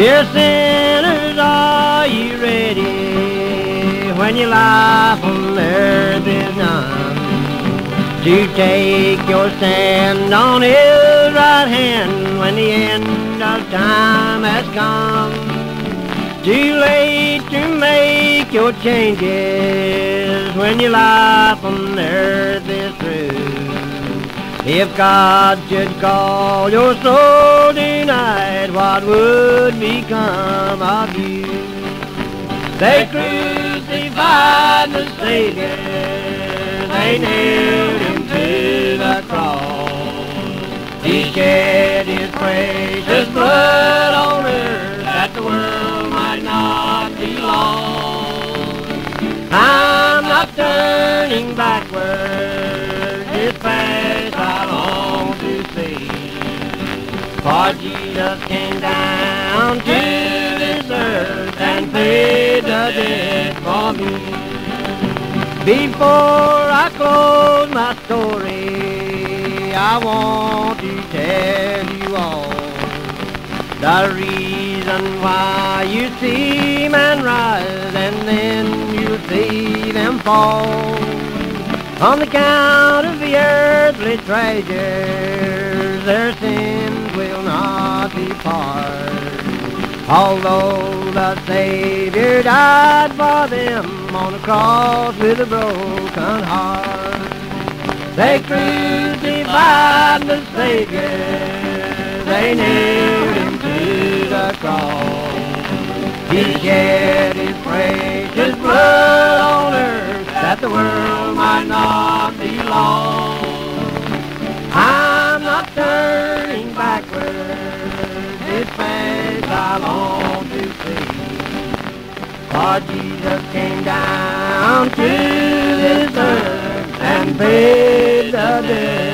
Dear sinners, are you ready when your life on earth is done to take your stand on his right hand when the end of time has come? Too late to make your changes when your life on earth is through. If God should call your soul tonight, what would become of you? They crucified the Savior, they nailed him to the cross. He shed his precious blood on earth that the world might not be lost. I'm not turning backward, For Jesus came down to this earth and paid the debt for me. Before I close my story, I want to tell you all the reason why you see men rise and then you see them fall. On the count of the earthly treasures, their will depart. Although the Savior died for them on the cross with a broken heart. They crucified the Savior, they nailed him to the cross. He shed his precious blood on earth that the world might not be lost. For Jesus came down to this earth and paid the debt